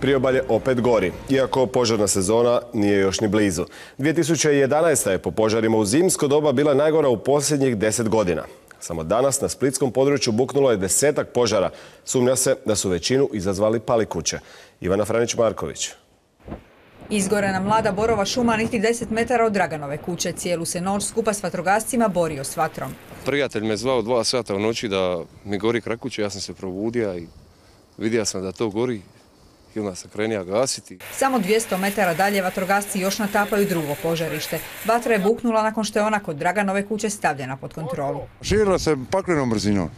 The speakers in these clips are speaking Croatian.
Priobalje opet gori, iako požarna sezona nije još ni blizu. 2011. je po požarima u zimsko doba bila najgora u posljednjih deset godina. Samo danas na splitskom području buknulo je desetak požara. Sumnja se da su većinu izazvali pali kuće. Ivana Franić-Marković. Izgorena mlada borova šuma niti 10 metara od Draganove kuće. Cijelu se noć skupa s vatrogascima borio s vatrom. Prijatelj me zvao dva sata u noći da mi gori kraj kuće, ja sam se probudio i vidio sam da to gori i onda sam krenija gasiti. Samo 200 metara dalje vatrogasci još natapaju drugo požarište. Vatra je buknula nakon što je ona kod Draganove kuće stavljena pod kontrolu. Širila se paklenom brzinom.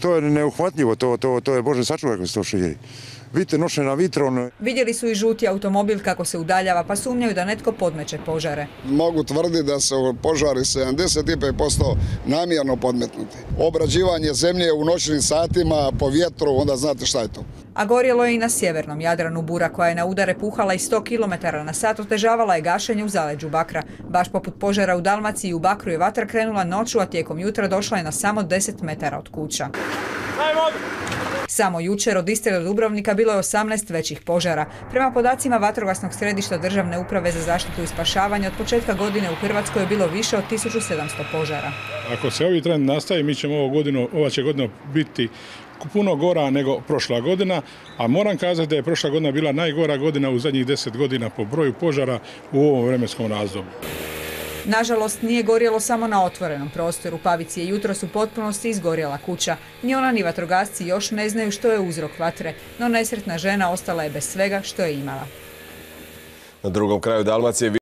To je neuhvatljivo, to, to, to je Bože sačuvaj kako se to širi. Vidite, noše na vitron. Vidjeli su i žuti automobil kako se udaljava pa sumnjaju da netko podmeće požare. Mogu tvrditi da su požari 75% namjerno podmetnuti. Obrađivanje zemlje u noćnim satima po vjetru, onda znate šta je to. A gorjelo je i na sjevernom Jadranu bura koja je na udare puhala i 100 km na sat, otežavala je gašenje u zaleđu Bakra. Baš poput požara u Dalmaciji u Bakru je vatra krenula noću, a tijekom jutra došla je na samo 10 metara od kuća. Samo jučer od Istre do Dubrovnika bilo je 18 većih požara. Prema podacima Vatrogasnog središta Državne uprave za zaštitu i spašavanje, od početka godine u Hrvatskoj je bilo više od 1700 požara. Ako se ovi trend nastavi, mi ćemo ovo godinu, ova će godina biti puno gora nego prošla godina, a moram kazati da je prošla godina bila najgora godina u zadnjih 10 godina po broju požara u ovom vremenskom razdoblju. Nažalost, nije gorjelo samo na otvorenom prostoru. Pavici je jutros u potpunosti izgorjela kuća. Ni ona ni vatrogasci još ne znaju što je uzrok vatre, no nesretna žena ostala je bez svega što je imala. Na drugom kraju Dalmacije